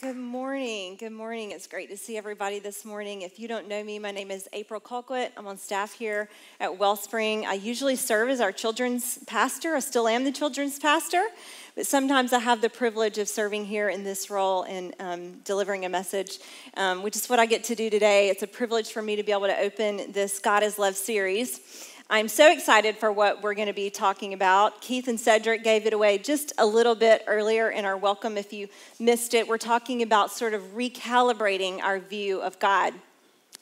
Good morning. Good morning. It's great to see everybody this morning. If you don't know me, my name is April Colquett. I'm on staff here at Wellspring. I usually serve as our children's pastor. I still am the children's pastor, but sometimes I have the privilege of serving here in this role and um, delivering a message, um, which is what I get to do today. It's a privilege for me to be able to open this God is Love series. I'm so excited for what we're going to be talking about. Keith and Cedric gave it away just a little bit earlier in our welcome. If you missed it, we're talking about sort of recalibrating our view of God.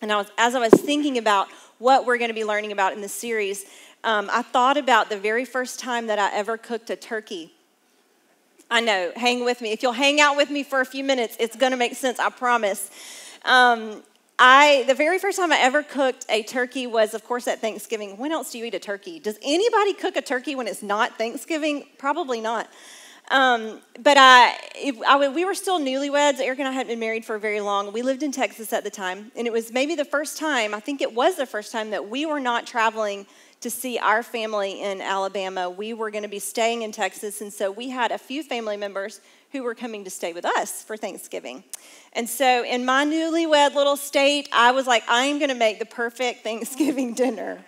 And I was, as I was thinking about what we're going to be learning about in this series, um, I thought about the very first time that I ever cooked a turkey. I know, hang with me. If you'll hang out with me for a few minutes, it's going to make sense, I promise. Um, I the very first time I ever cooked a turkey was, of course, at Thanksgiving. When else do you eat a turkey? Does anybody cook a turkey when it's not Thanksgiving? Probably not. Um, but I, I, we were still newlyweds. Eric and I hadn't been married for very long. We lived in Texas at the time, and it was maybe the first time. I think it was the first time that we were not traveling to see our family in Alabama. We were going to be staying in Texas, and so we had a few family members who were coming to stay with us for Thanksgiving. And so, in my newlywed little state, I was like, I'm going to make the perfect Thanksgiving dinner.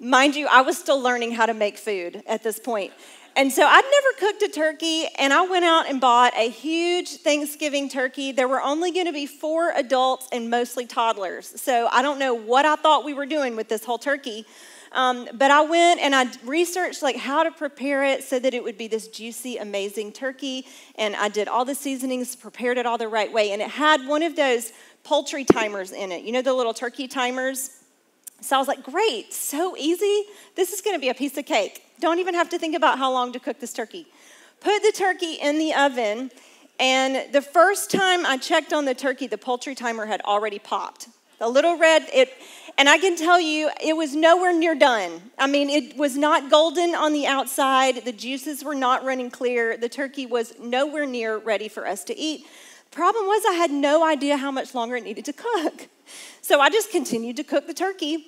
Mind you, I was still learning how to make food at this point. And so I'd never cooked a turkey, and I went out and bought a huge Thanksgiving turkey. There were only going to be four adults and mostly toddlers. So I don't know what I thought we were doing with this whole turkey. Um, but I went and I researched like how to prepare it so that it would be this juicy, amazing turkey. And I did all the seasonings, prepared it all the right way. And it had one of those poultry timers in it. You know the little turkey timers? So I was like, great, so easy. This is going to be a piece of cake. Don't even have to think about how long to cook this turkey. Put the turkey in the oven. And the first time I checked on the turkey, the poultry timer had already popped. The little red, it, and I can tell you, it was nowhere near done. I mean, it was not golden on the outside. The juices were not running clear. The turkey was nowhere near ready for us to eat. Problem was, I had no idea how much longer it needed to cook. So I just continued to cook the turkey.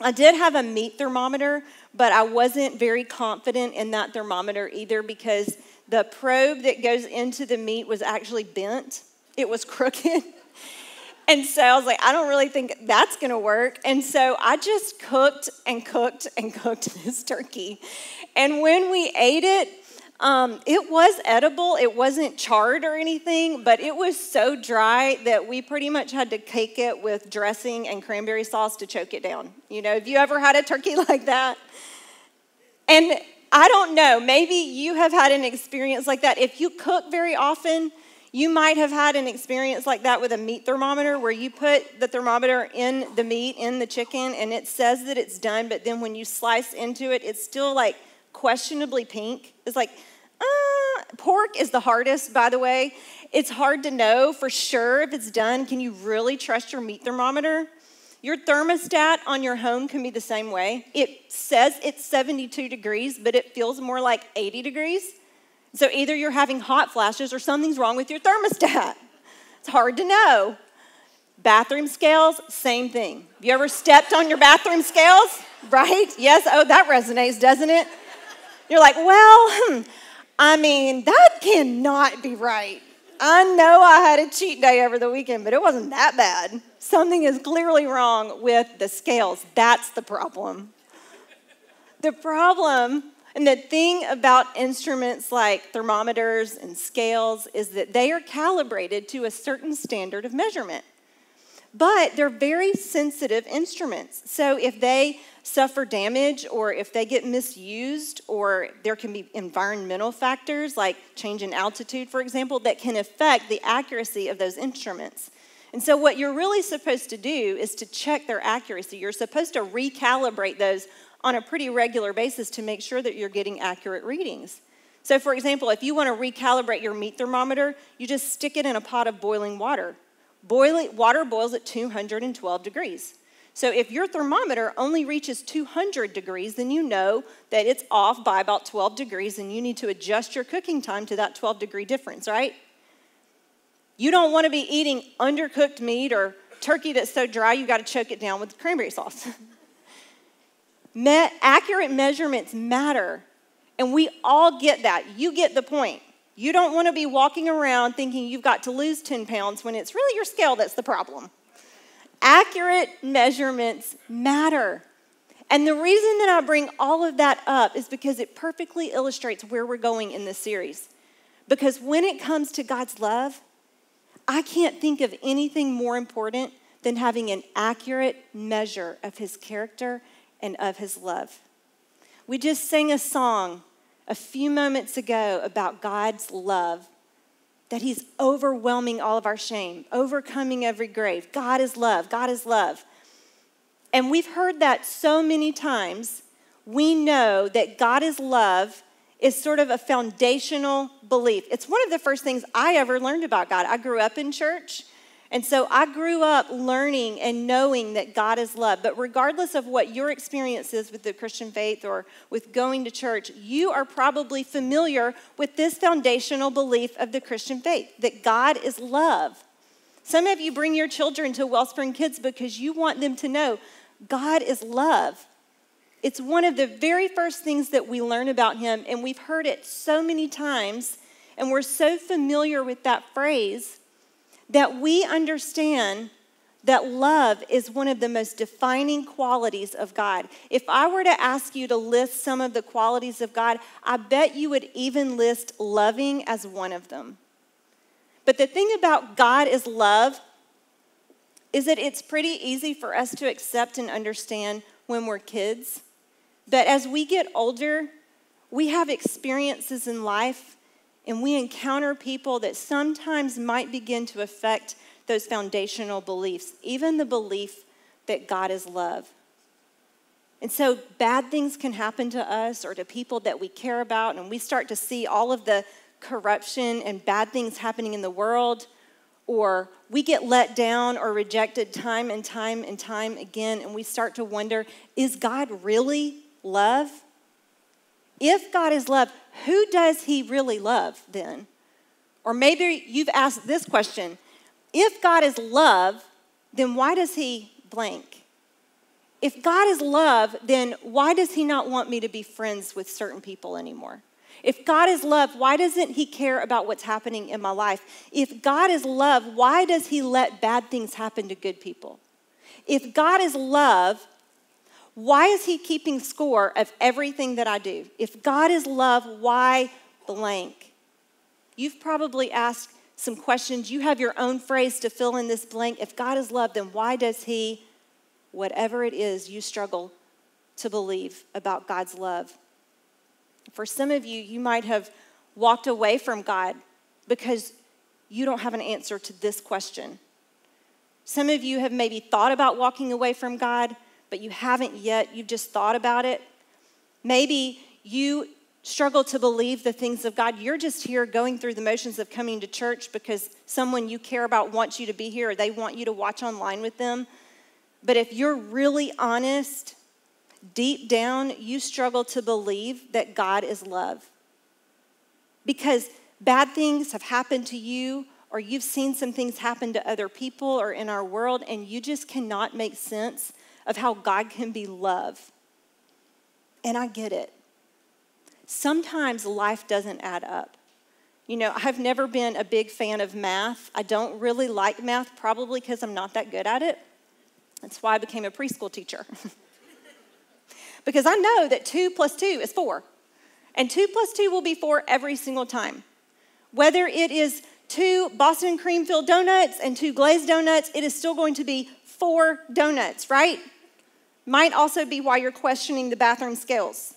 I did have a meat thermometer, but I wasn't very confident in that thermometer either because the probe that goes into the meat was actually bent, it was crooked. And so I was like, I don't really think that's gonna work. And so I just cooked and cooked and cooked this turkey. And when we ate it, um, it was edible. It wasn't charred or anything, but it was so dry that we pretty much had to cake it with dressing and cranberry sauce to choke it down. You know, have you ever had a turkey like that? And I don't know, maybe you have had an experience like that. If you cook very often, you might have had an experience like that with a meat thermometer where you put the thermometer in the meat, in the chicken, and it says that it's done, but then when you slice into it, it's still like questionably pink. It's like, uh, pork is the hardest, by the way. It's hard to know for sure if it's done. Can you really trust your meat thermometer? Your thermostat on your home can be the same way. It says it's 72 degrees, but it feels more like 80 degrees. So either you're having hot flashes or something's wrong with your thermostat. It's hard to know. Bathroom scales, same thing. Have you ever stepped on your bathroom scales? Right? Yes. Oh, that resonates, doesn't it? You're like, well, hmm, I mean, that cannot be right. I know I had a cheat day over the weekend, but it wasn't that bad. Something is clearly wrong with the scales. That's the problem. The problem and the thing about instruments like thermometers and scales is that they are calibrated to a certain standard of measurement. But they're very sensitive instruments. So if they suffer damage or if they get misused or there can be environmental factors like change in altitude, for example, that can affect the accuracy of those instruments. And so, what you're really supposed to do is to check their accuracy. You're supposed to recalibrate those on a pretty regular basis to make sure that you're getting accurate readings. So, for example, if you want to recalibrate your meat thermometer, you just stick it in a pot of boiling water. Boiling, water boils at 212 degrees. So, if your thermometer only reaches 200 degrees, then you know that it's off by about 12 degrees and you need to adjust your cooking time to that 12 degree difference, right? You don't want to be eating undercooked meat or turkey that's so dry you got to choke it down with cranberry sauce. Me- accurate measurements matter. And we all get that. You get the point. You don't want to be walking around thinking you've got to lose 10 pounds when it's really your scale that's the problem. Accurate measurements matter. And the reason that I bring all of that up is because it perfectly illustrates where we're going in this series. Because when it comes to God's love, I can't think of anything more important than having an accurate measure of His character and of His love. We just sang a song a few moments ago about God's love, that He's overwhelming all of our shame, overcoming every grave. God is love, God is love. And we've heard that so many times, we know that God is love is sort of a foundational belief. It's one of the first things I ever learned about God. I grew up in church. And so I grew up learning and knowing that God is love. But regardless of what your experience is with the Christian faith or with going to church, you are probably familiar with this foundational belief of the Christian faith that God is love. Some of you bring your children to Wellspring Kids because you want them to know God is love. It's one of the very first things that we learn about Him, and we've heard it so many times, and we're so familiar with that phrase that we understand that love is one of the most defining qualities of God. If I were to ask you to list some of the qualities of God, I bet you would even list loving as one of them. But the thing about God is love is that it's pretty easy for us to accept and understand when we're kids. But as we get older, we have experiences in life and we encounter people that sometimes might begin to affect those foundational beliefs, even the belief that God is love. And so bad things can happen to us or to people that we care about, and we start to see all of the corruption and bad things happening in the world, or we get let down or rejected time and time and time again, and we start to wonder is God really love? If God is love, who does he really love then? Or maybe you've asked this question if God is love, then why does he blank? If God is love, then why does he not want me to be friends with certain people anymore? If God is love, why doesn't he care about what's happening in my life? If God is love, why does he let bad things happen to good people? If God is love, why is he keeping score of everything that I do? If God is love, why blank? You've probably asked some questions. You have your own phrase to fill in this blank. If God is love, then why does he, whatever it is you struggle to believe about God's love? For some of you, you might have walked away from God because you don't have an answer to this question. Some of you have maybe thought about walking away from God but you haven't yet, you've just thought about it. Maybe you struggle to believe the things of God. You're just here going through the motions of coming to church because someone you care about wants you to be here or they want you to watch online with them. But if you're really honest, deep down, you struggle to believe that God is love. Because bad things have happened to you, or you've seen some things happen to other people or in our world, and you just cannot make sense of how God can be love. And I get it. Sometimes life doesn't add up. You know, I've never been a big fan of math. I don't really like math, probably because I'm not that good at it. That's why I became a preschool teacher. because I know that two plus two is four. And two plus two will be four every single time. Whether it is two Boston cream filled donuts and two glazed donuts, it is still going to be four donuts, right? Might also be why you're questioning the bathroom scales.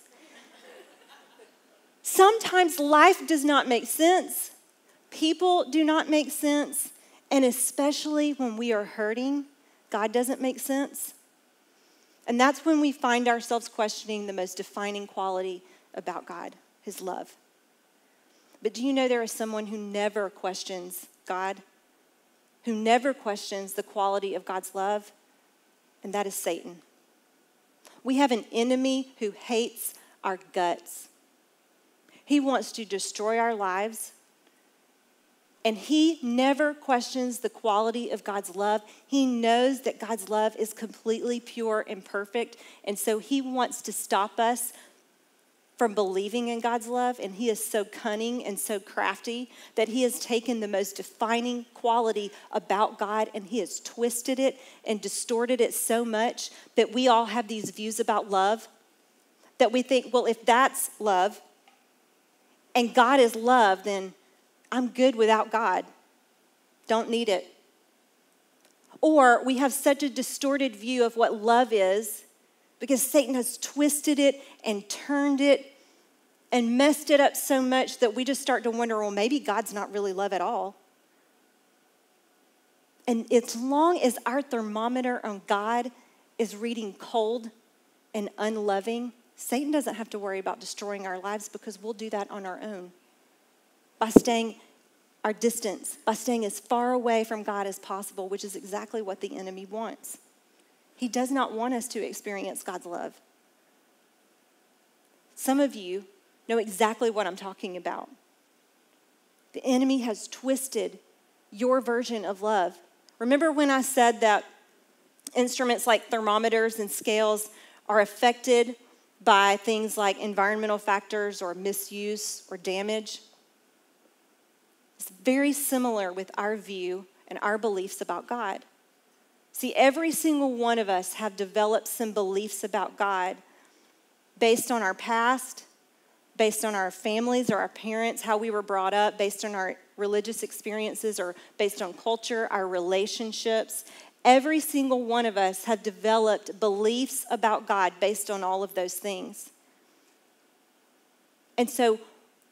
Sometimes life does not make sense, people do not make sense, and especially when we are hurting, God doesn't make sense. And that's when we find ourselves questioning the most defining quality about God, his love. But do you know there is someone who never questions God, who never questions the quality of God's love? And that is Satan. We have an enemy who hates our guts. He wants to destroy our lives. And he never questions the quality of God's love. He knows that God's love is completely pure and perfect. And so he wants to stop us from believing in God's love, and he is so cunning and so crafty that he has taken the most defining quality about God and he has twisted it and distorted it so much that we all have these views about love that we think, well, if that's love and God is love, then I'm good without God. Don't need it. Or we have such a distorted view of what love is because Satan has twisted it and turned it and messed it up so much that we just start to wonder well, maybe God's not really love at all. And as long as our thermometer on God is reading cold and unloving, Satan doesn't have to worry about destroying our lives because we'll do that on our own by staying our distance, by staying as far away from God as possible, which is exactly what the enemy wants. He does not want us to experience God's love. Some of you know exactly what I'm talking about. The enemy has twisted your version of love. Remember when I said that instruments like thermometers and scales are affected by things like environmental factors or misuse or damage? It's very similar with our view and our beliefs about God. See, every single one of us have developed some beliefs about God based on our past, based on our families or our parents, how we were brought up, based on our religious experiences or based on culture, our relationships. Every single one of us have developed beliefs about God based on all of those things. And so,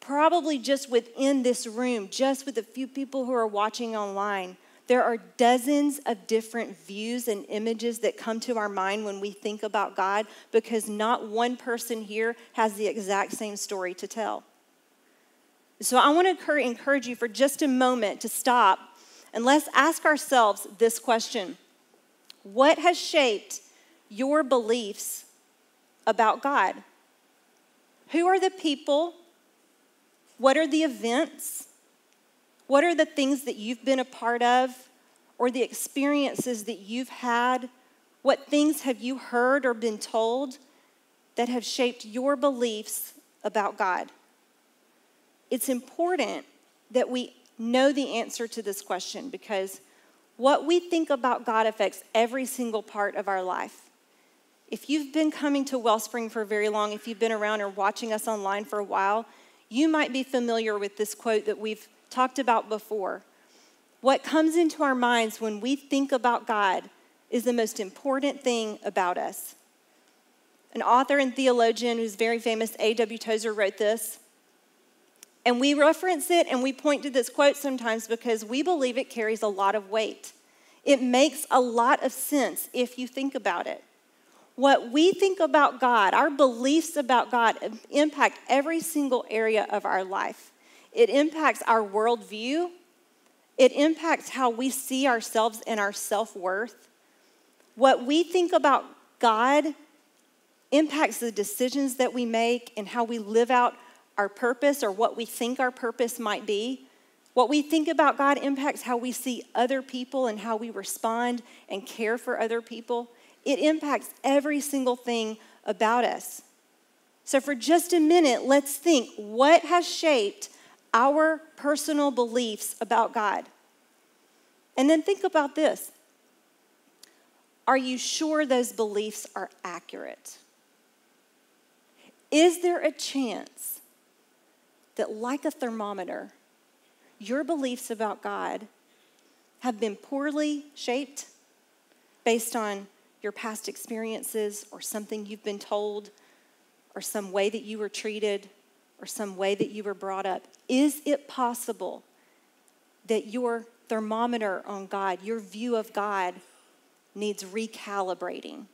probably just within this room, just with a few people who are watching online, there are dozens of different views and images that come to our mind when we think about God because not one person here has the exact same story to tell. So I want to encourage you for just a moment to stop and let's ask ourselves this question What has shaped your beliefs about God? Who are the people? What are the events? What are the things that you've been a part of or the experiences that you've had? What things have you heard or been told that have shaped your beliefs about God? It's important that we know the answer to this question because what we think about God affects every single part of our life. If you've been coming to Wellspring for very long, if you've been around or watching us online for a while, you might be familiar with this quote that we've talked about before. What comes into our minds when we think about God is the most important thing about us. An author and theologian who's very famous, A.W. Tozer, wrote this. And we reference it and we point to this quote sometimes because we believe it carries a lot of weight. It makes a lot of sense if you think about it. What we think about God, our beliefs about God, impact every single area of our life. It impacts our worldview. It impacts how we see ourselves and our self worth. What we think about God impacts the decisions that we make and how we live out our purpose or what we think our purpose might be. What we think about God impacts how we see other people and how we respond and care for other people. It impacts every single thing about us. So, for just a minute, let's think what has shaped our personal beliefs about God. And then think about this Are you sure those beliefs are accurate? Is there a chance that, like a thermometer, your beliefs about God have been poorly shaped based on your past experiences or something you've been told or some way that you were treated or some way that you were brought up? Is it possible that your thermometer on God, your view of God, needs recalibrating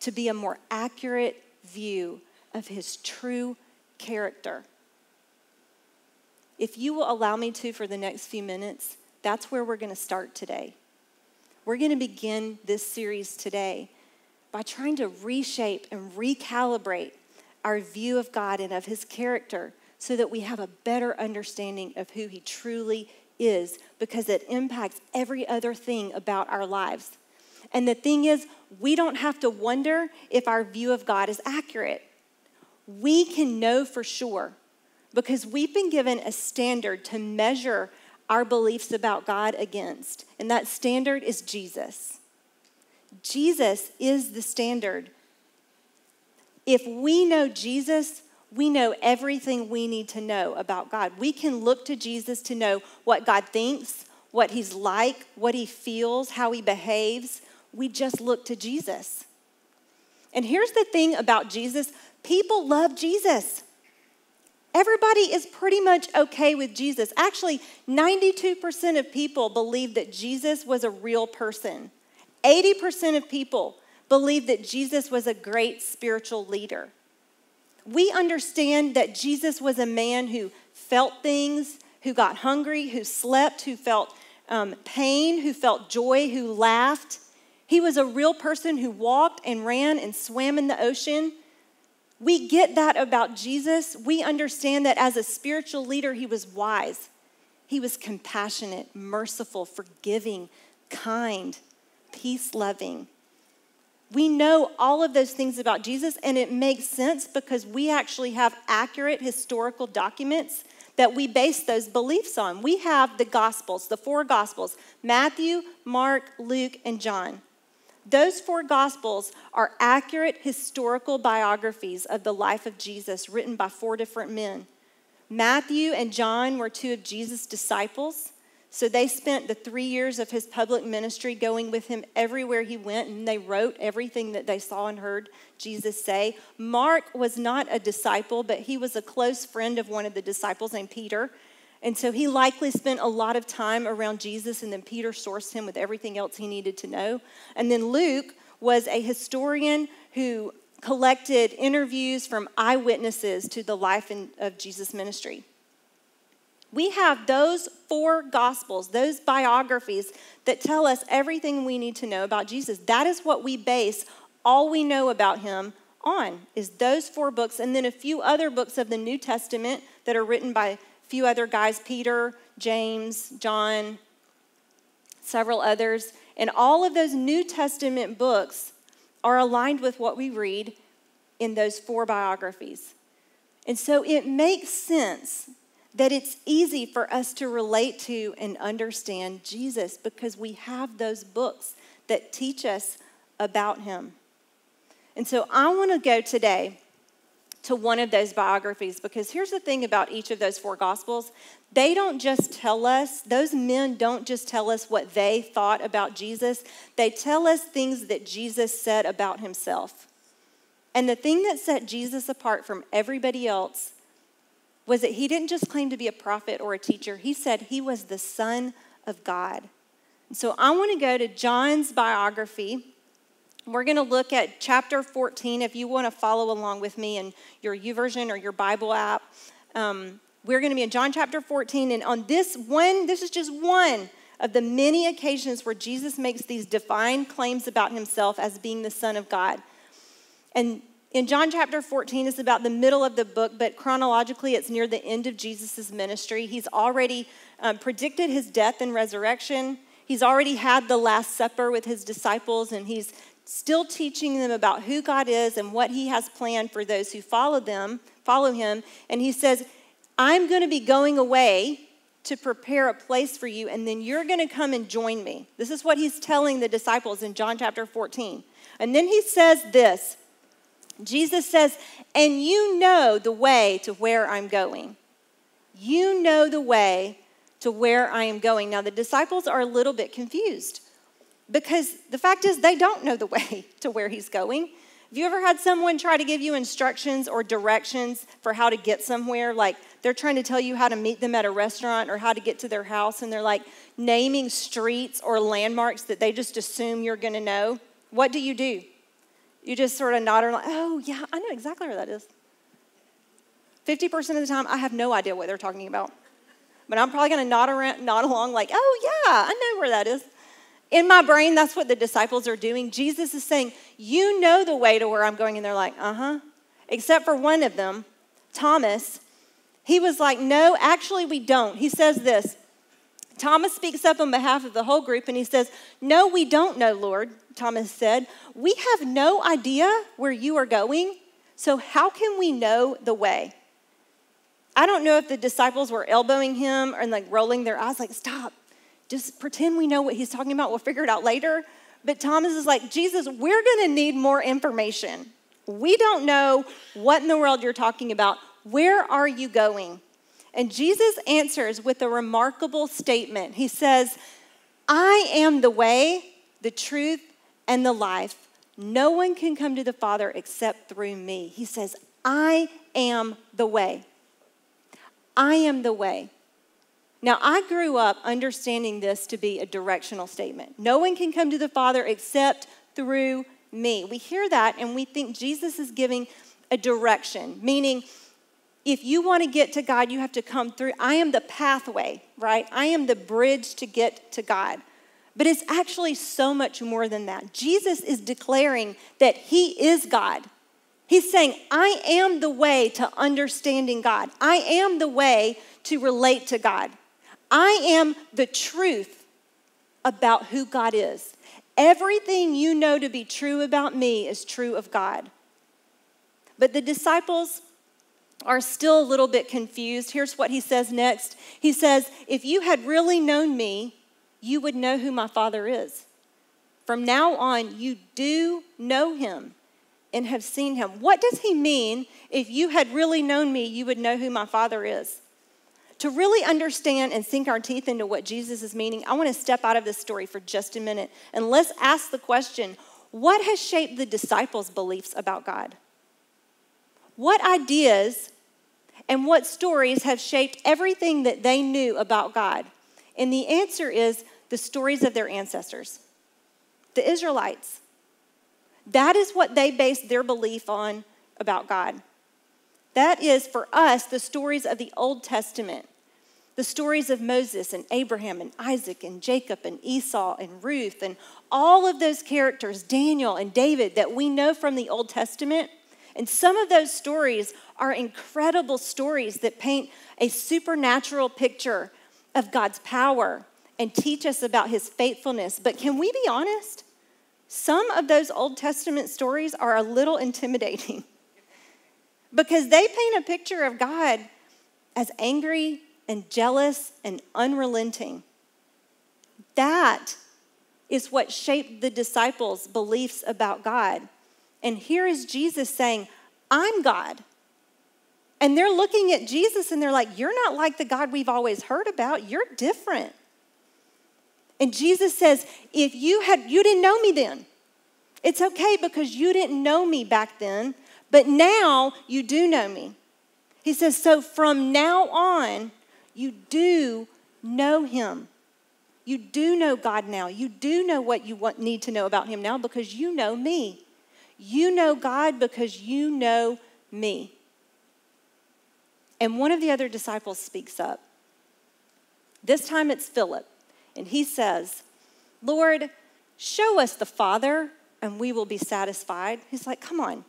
to be a more accurate view of His true character? If you will allow me to for the next few minutes, that's where we're going to start today. We're going to begin this series today by trying to reshape and recalibrate our view of God and of his character so that we have a better understanding of who he truly is because it impacts every other thing about our lives. And the thing is, we don't have to wonder if our view of God is accurate. we can know for sure because we've been given a standard to measure our beliefs about God against, and that standard is Jesus. Jesus is the standard. If we know Jesus, we know everything we need to know about God. We can look to Jesus to know what God thinks, what he's like, what he feels, how he behaves. We just look to Jesus. And here's the thing about Jesus people love Jesus. Everybody is pretty much okay with Jesus. Actually, 92% of people believe that Jesus was a real person. 80% of people believe that Jesus was a great spiritual leader. We understand that Jesus was a man who felt things, who got hungry, who slept, who felt um, pain, who felt joy, who laughed. He was a real person who walked and ran and swam in the ocean. We get that about Jesus. We understand that as a spiritual leader, he was wise. He was compassionate, merciful, forgiving, kind, peace loving. We know all of those things about Jesus, and it makes sense because we actually have accurate historical documents that we base those beliefs on. We have the Gospels, the four Gospels Matthew, Mark, Luke, and John. Those four Gospels are accurate historical biographies of the life of Jesus written by four different men. Matthew and John were two of Jesus' disciples. So they spent the three years of his public ministry going with him everywhere he went, and they wrote everything that they saw and heard Jesus say. Mark was not a disciple, but he was a close friend of one of the disciples named Peter. And so he likely spent a lot of time around Jesus, and then Peter sourced him with everything else he needed to know. And then Luke was a historian who collected interviews from eyewitnesses to the life of Jesus' ministry. We have those four gospels, those biographies that tell us everything we need to know about Jesus. That is what we base all we know about him on is those four books and then a few other books of the New Testament that are written by a few other guys, Peter, James, John, several others. And all of those New Testament books are aligned with what we read in those four biographies. And so it makes sense that it's easy for us to relate to and understand Jesus because we have those books that teach us about him. And so I want to go today to one of those biographies because here's the thing about each of those four gospels they don't just tell us, those men don't just tell us what they thought about Jesus, they tell us things that Jesus said about himself. And the thing that set Jesus apart from everybody else was that he didn't just claim to be a prophet or a teacher, he said he was the Son of God. So I want to go to John's biography. We're going to look at chapter 14 if you want to follow along with me in your YouVersion or your Bible app. Um, we're going to be in John chapter 14, and on this one, this is just one of the many occasions where Jesus makes these defined claims about himself as being the Son of God. And in John chapter 14, it's about the middle of the book, but chronologically, it's near the end of Jesus' ministry. He's already um, predicted his death and resurrection. He's already had the Last Supper with his disciples, and he's still teaching them about who God is and what he has planned for those who follow them, follow him. And he says, I'm going to be going away to prepare a place for you, and then you're going to come and join me. This is what he's telling the disciples in John chapter 14. And then he says this Jesus says, and you know the way to where I'm going. You know the way to where I am going. Now, the disciples are a little bit confused because the fact is they don't know the way to where he's going. Have you ever had someone try to give you instructions or directions for how to get somewhere? Like they're trying to tell you how to meet them at a restaurant or how to get to their house, and they're like naming streets or landmarks that they just assume you're going to know. What do you do? You just sort of nod and like, oh, yeah, I know exactly where that is. 50% of the time, I have no idea what they're talking about. But I'm probably going to nod, around, nod along like, oh, yeah, I know where that is. In my brain, that's what the disciples are doing. Jesus is saying, you know the way to where I'm going. And they're like, uh-huh. Except for one of them, Thomas. He was like, no, actually, we don't. He says this. Thomas speaks up on behalf of the whole group and he says, No, we don't know, Lord. Thomas said, We have no idea where you are going, So, how can we know the way? I don't know if the disciples were elbowing him and like rolling their eyes, like, stop, just pretend we know what he's talking about. We'll figure it out later. But Thomas is like, Jesus, we're going to need more information. We don't know what in the world you're talking about. Where are you going? And Jesus answers with a remarkable statement. He says, I am the way, the truth, and the life. No one can come to the Father except through me. He says, I am the way. I am the way. Now, I grew up understanding this to be a directional statement. No one can come to the Father except through me. We hear that and we think Jesus is giving a direction, meaning if you want to get to God, you have to come through. I am the pathway, right? I am the bridge to get to God. But it's actually so much more than that. Jesus is declaring that He is God. He's saying, I am the way to understanding God. I am the way to relate to God. I am the truth about who God is. Everything you know to be true about me is true of God. But the disciples are still a little bit confused. Here's what he says next He says, If you had really known me, you would know who my Father is. From now on, you do know him and have seen him. What does he mean? If you had really known me, you would know who my Father is. To really understand and sink our teeth into what Jesus is meaning, I want to step out of this story for just a minute and let's ask the question what has shaped the disciples' beliefs about God? What ideas and what stories have shaped everything that they knew about God? And the answer is the stories of their ancestors, the Israelites. That is what they based their belief on about God. That is, for us, the stories of the Old Testament, the stories of Moses and Abraham and Isaac and Jacob and Esau and Ruth and all of those characters, Daniel and David, that we know from the Old Testament. And some of those stories are incredible stories that paint a supernatural picture of God's power and teach us about his faithfulness. But can we be honest? Some of those Old Testament stories are a little intimidating. because they paint a picture of God as angry and jealous and unrelenting. That is what shaped the disciples' beliefs about God. And here is Jesus saying, I'm God. And they're looking at Jesus and they're like, You're not like the God we've always heard about. You're different. And Jesus says, If you had, you didn't know me then. It's okay because you didn't know me back then, but now you do know me. He says, so from now on, you do know him. You do know God now. You do know what you want, need to know about him now because you know me. You know God because you know me. And one of the other disciples speaks up. This time it's Philip. And he says, Lord, show us the Father, and we will be satisfied. He's like, Come on.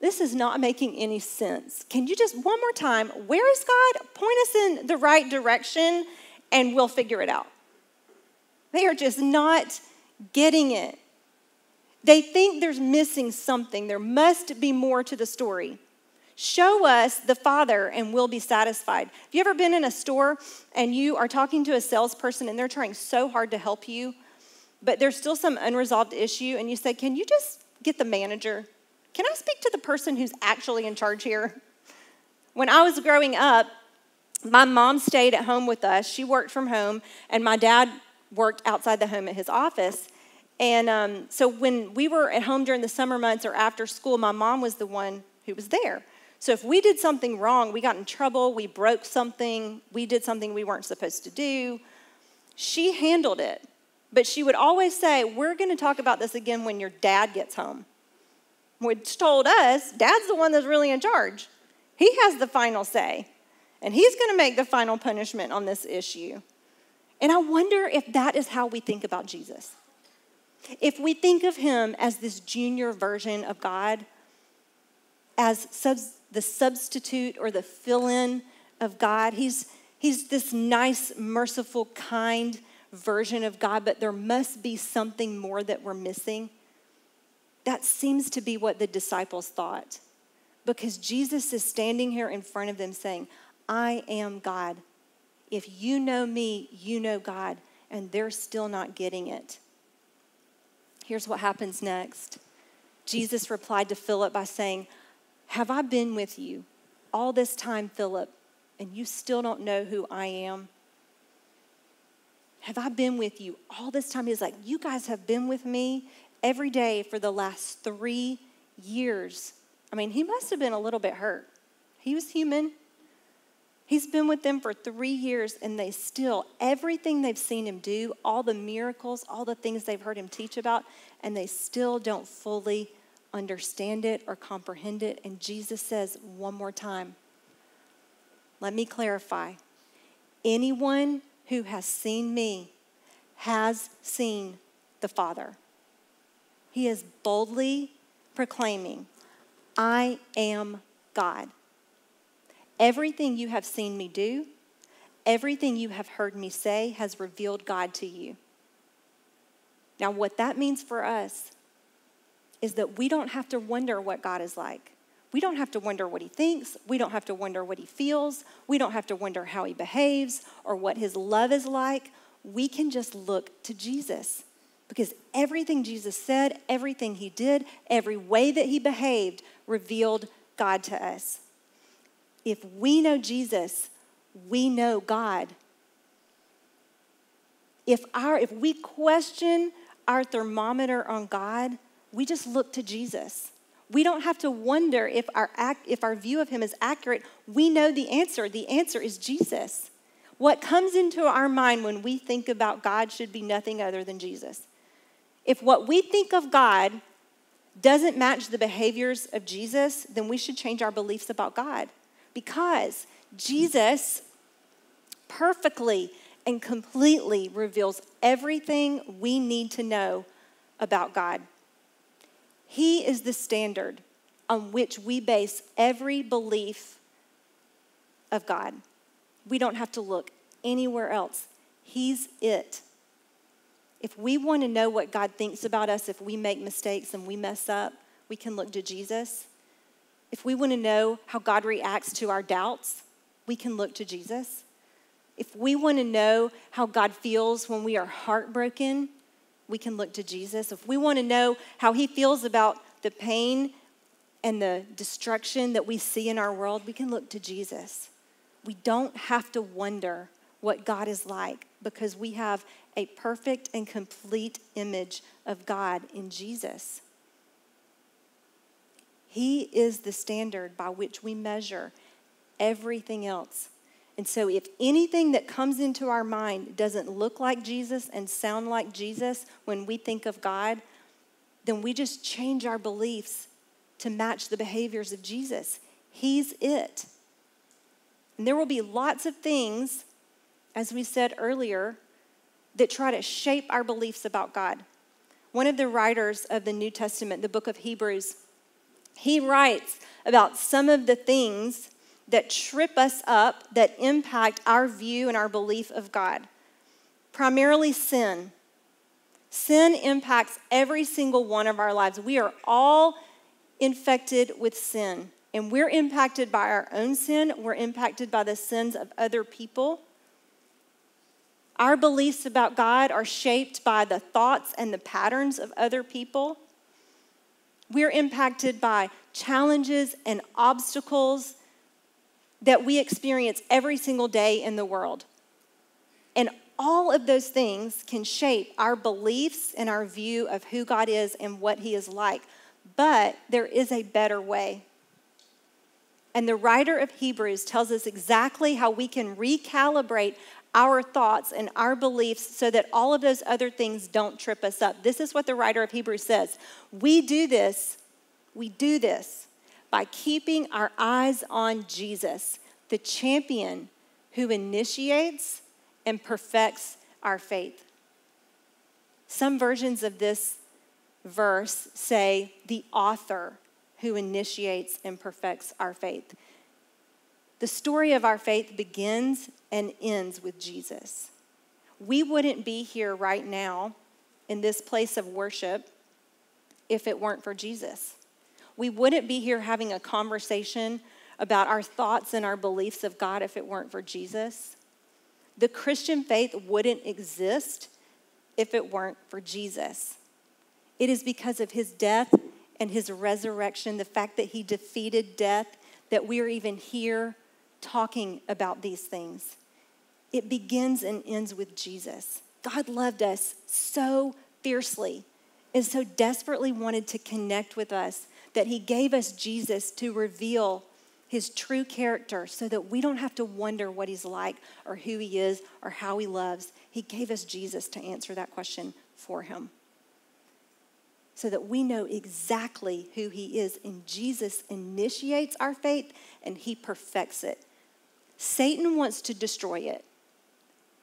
This is not making any sense. Can you just, one more time, where is God? Point us in the right direction and we'll figure it out. They are just not getting it. They think there's missing something. There must be more to the story. Show us the Father and we'll be satisfied. Have you ever been in a store and you are talking to a salesperson and they're trying so hard to help you, but there's still some unresolved issue, and you say, Can you just get the manager? Can I speak to the person who's actually in charge here? When I was growing up, my mom stayed at home with us. She worked from home, and my dad worked outside the home at his office. And um, so when we were at home during the summer months or after school, my mom was the one who was there. So if we did something wrong, we got in trouble, we broke something, we did something we weren't supposed to do, she handled it. But she would always say, We're going to talk about this again when your dad gets home. Which told us, Dad's the one that's really in charge. He has the final say, and he's going to make the final punishment on this issue. And I wonder if that is how we think about Jesus. If we think of him as this junior version of God, as subs- the substitute or the fill in of God. He's, he's this nice, merciful, kind version of God, but there must be something more that we're missing. That seems to be what the disciples thought. because Jesus is standing here in front of them saying, I am God. If you know me, you know God. And they're still not getting it. Here's what happens next Jesus replied to Philip by saying, Have I been with you all this time, Philip, and you still don't know who I am? Have I been with you all this time? He's like, You guys have been with me every day for the last three years. I mean, he must have been a little bit hurt. He was human. He's been with them for three years, and they still, everything they've seen him do, all the miracles, all the things they've heard him teach about, and they still don't fully understand it or comprehend it. And Jesus says one more time, let me clarify. Anyone who has seen me has seen the Father. He is boldly proclaiming, I am God. Everything you have seen me do, everything you have heard me say has revealed God to you. Now, what that means for us is that we don't have to wonder what God is like. We don't have to wonder what he thinks. We don't have to wonder what he feels. We don't have to wonder how he behaves or what his love is like. We can just look to Jesus because everything Jesus said, everything he did, every way that he behaved revealed God to us. If we know Jesus, we know God. If, our, if we question our thermometer on God, we just look to Jesus. We don't have to wonder if our, act, if our view of him is accurate. We know the answer. The answer is Jesus. What comes into our mind when we think about God should be nothing other than Jesus. If what we think of God doesn't match the behaviors of Jesus, then we should change our beliefs about God because Jesus perfectly and completely reveals everything we need to know about God. He is the standard on which we base every belief of God. We don't have to look anywhere else. He's it. If we want to know what God thinks about us, if we make mistakes and we mess up, we can look to Jesus. If we want to know how God reacts to our doubts, we can look to Jesus. If we want to know how God feels when we are heartbroken, we can look to Jesus. If we want to know how he feels about the pain and the destruction that we see in our world, we can look to Jesus. We don't have to wonder what God is like because we have a perfect and complete image of God in Jesus. He is the standard by which we measure everything else. And so, if anything that comes into our mind doesn't look like Jesus and sound like Jesus when we think of God, then we just change our beliefs to match the behaviors of Jesus. He's it. And there will be lots of things, as we said earlier, that try to shape our beliefs about God. One of the writers of the New Testament, the book of Hebrews, he writes about some of the things that trip us up, that impact our view and our belief of God. Primarily sin. Sin impacts every single one of our lives. We are all infected with sin, and we're impacted by our own sin, we're impacted by the sins of other people. Our beliefs about God are shaped by the thoughts and the patterns of other people. We're impacted by challenges and obstacles that we experience every single day in the world. And all of those things can shape our beliefs and our view of who God is and what He is like. But there is a better way. And the writer of Hebrews tells us exactly how we can recalibrate our thoughts and our beliefs so that all of those other things don't trip us up. This is what the writer of Hebrews says. We do this, we do this by keeping our eyes on Jesus, the champion who initiates and perfects our faith. Some versions of this verse say the author who initiates and perfects our faith. The story of our faith begins and ends with Jesus. We wouldn't be here right now in this place of worship if it weren't for Jesus. We wouldn't be here having a conversation about our thoughts and our beliefs of God if it weren't for Jesus. The Christian faith wouldn't exist if it weren't for Jesus. It is because of his death and his resurrection, the fact that he defeated death, that we are even here talking about these things. It begins and ends with Jesus. God loved us so fiercely and so desperately wanted to connect with us that he gave us Jesus to reveal his true character so that we don't have to wonder what he's like or who he is or how he loves. He gave us Jesus to answer that question for him so that we know exactly who he is. And Jesus initiates our faith and he perfects it. Satan wants to destroy it.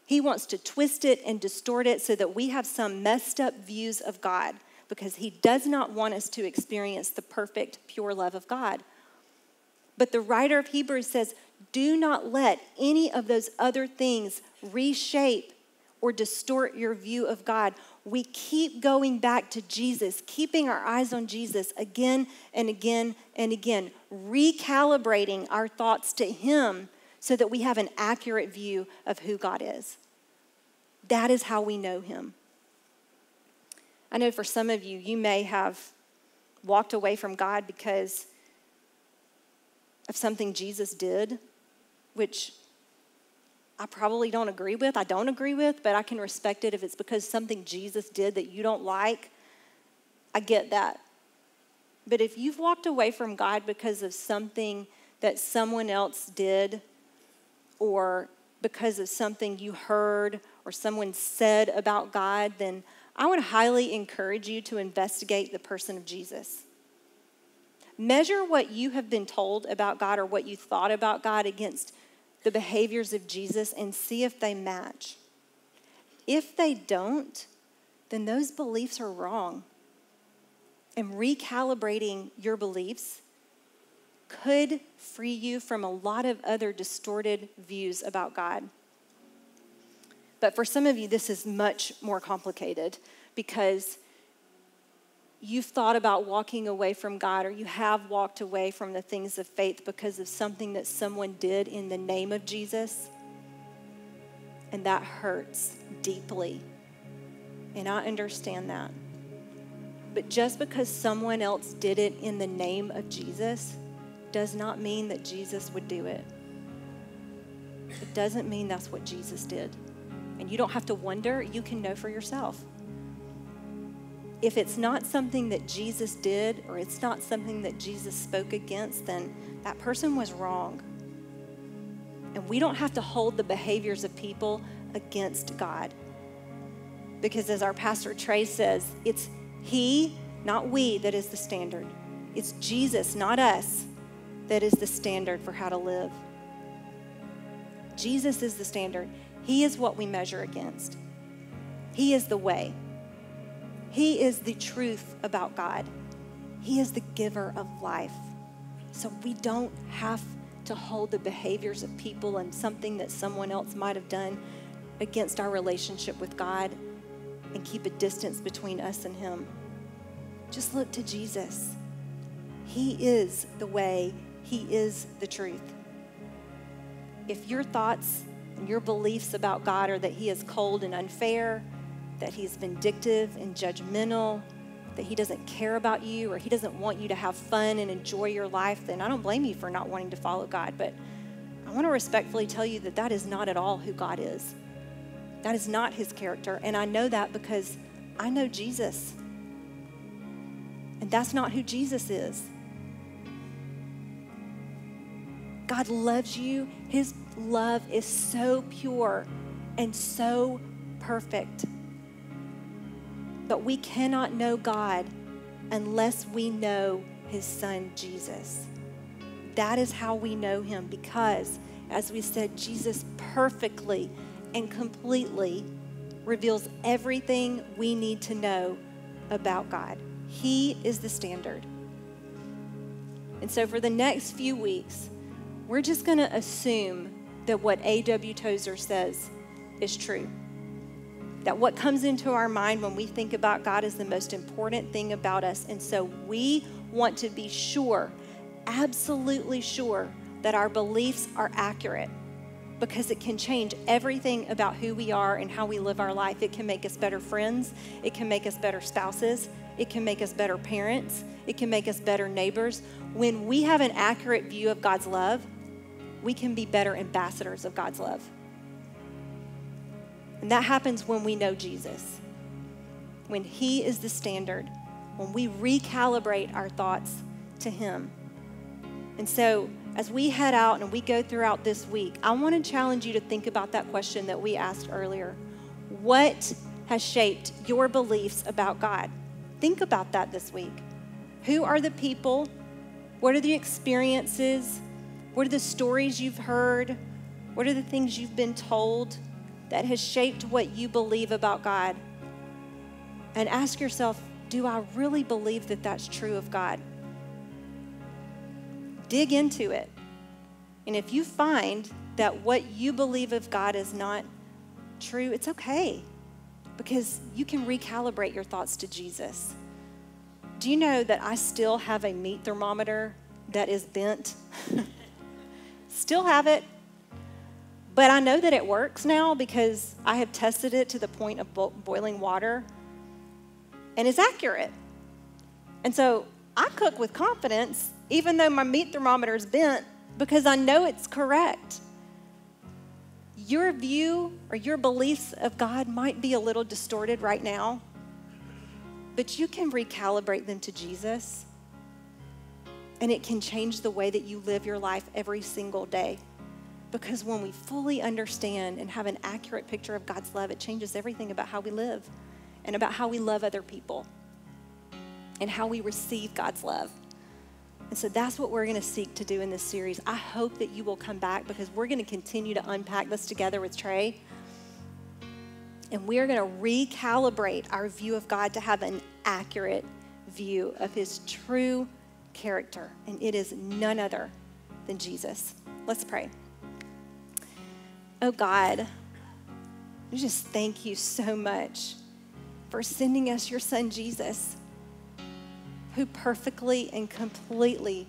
He wants to twist it and distort it so that we have some messed up views of God because he does not want us to experience the perfect, pure love of God. But the writer of Hebrews says, do not let any of those other things reshape or distort your view of God. We keep going back to Jesus, keeping our eyes on Jesus again and again and again, recalibrating our thoughts to Him so that we have an accurate view of who God is. That is how we know Him. I know for some of you, you may have walked away from God because of something Jesus did, which I probably don't agree with. I don't agree with, but I can respect it if it's because something Jesus did that you don't like. I get that. But if you've walked away from God because of something that someone else did or because of something you heard or someone said about God, then I would highly encourage you to investigate the person of Jesus. Measure what you have been told about God or what you thought about God against the behaviors of Jesus and see if they match. If they don't, then those beliefs are wrong. And recalibrating your beliefs could free you from a lot of other distorted views about God. But for some of you, this is much more complicated because you've thought about walking away from God or you have walked away from the things of faith because of something that someone did in the name of Jesus. And that hurts deeply. And I understand that. But just because someone else did it in the name of Jesus does not mean that Jesus would do it. It doesn't mean that's what Jesus did. And you don't have to wonder, you can know for yourself. If it's not something that Jesus did or it's not something that Jesus spoke against, then that person was wrong. And we don't have to hold the behaviors of people against God. Because as our pastor Trey says, it's He, not we, that is the standard. It's Jesus, not us, that is the standard for how to live. Jesus is the standard. He is what we measure against. He is the way. He is the truth about God. He is the giver of life. So we don't have to hold the behaviors of people and something that someone else might have done against our relationship with God and keep a distance between us and Him. Just look to Jesus. He is the way, he is the truth. If your thoughts and your beliefs about God are that He is cold and unfair, that He's vindictive and judgmental, that He doesn't care about you, or He doesn't want you to have fun and enjoy your life, then I don't blame you for not wanting to follow God. But I want to respectfully tell you that that is not at all who God is. That is not His character. And I know that because I know Jesus. And that's not who Jesus is. God loves you. His love is so pure and so perfect. But we cannot know God unless we know his son Jesus. That is how we know him because, as we said, Jesus perfectly and completely reveals everything we need to know about God. He is the standard. And so, for the next few weeks, we're just going to assume that what A.W. Tozer says is true. That what comes into our mind when we think about God is the most important thing about us. And so we want to be sure, absolutely sure, that our beliefs are accurate because it can change everything about who we are and how we live our life. It can make us better friends, it can make us better spouses, it can make us better parents, it can make us better neighbors. When we have an accurate view of God's love, we can be better ambassadors of God's love. And that happens when we know Jesus, when He is the standard, when we recalibrate our thoughts to Him. And so, as we head out and we go throughout this week, I want to challenge you to think about that question that we asked earlier. What has shaped your beliefs about God? Think about that this week. Who are the people? What are the experiences? What are the stories you've heard? What are the things you've been told that has shaped what you believe about God? And ask yourself, do I really believe that that's true of God? dig into it. And if you find that what you believe of God is not true, it's okay because you can recalibrate your thoughts to Jesus. Do you know that I still have a meat thermometer that is bent? still have it. But I know that it works now because I have tested it to the point of bo- boiling water and it's accurate. And so I cook with confidence even though my meat thermometer is bent, because I know it's correct. Your view or your beliefs of God might be a little distorted right now, but you can recalibrate them to Jesus. And it can change the way that you live your life every single day. Because when we fully understand and have an accurate picture of God's love, it changes everything about how we live and about how we love other people and how we receive God's love. And so that's what we're going to seek to do in this series. I hope that you will come back because we're going to continue to unpack this together with Trey. And we are going to recalibrate our view of God to have an accurate view of his true character. And it is none other than Jesus. Let's pray. Oh God, we just thank you so much for sending us your son Jesus who perfectly and completely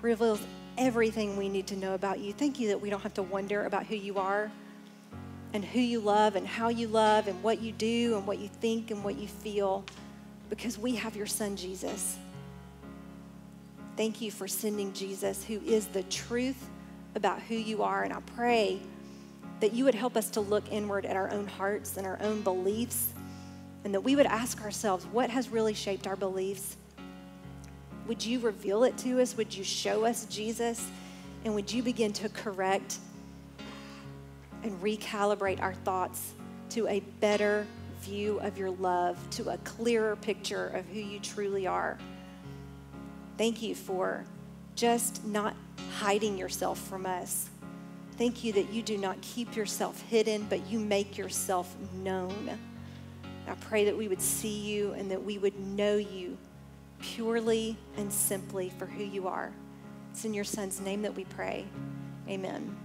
reveals everything we need to know about you. Thank you that we don't have to wonder about who you are and who you love and how you love and what you do and what you think and what you feel because we have your son Jesus. Thank you for sending Jesus, who is the truth about who you are. And I pray that you would help us to look inward at our own hearts and our own beliefs, and that we would ask ourselves what has really shaped our beliefs would you reveal it to us? Would you show us Jesus? And would you begin to correct and recalibrate our thoughts to a better view of your love, to a clearer picture of who you truly are? Thank you for just not hiding yourself from us. Thank you that you do not keep yourself hidden, but you make yourself known. I pray that we would see you and that we would know you purely and simply for who you are. It's in your son's name that we pray. Amen.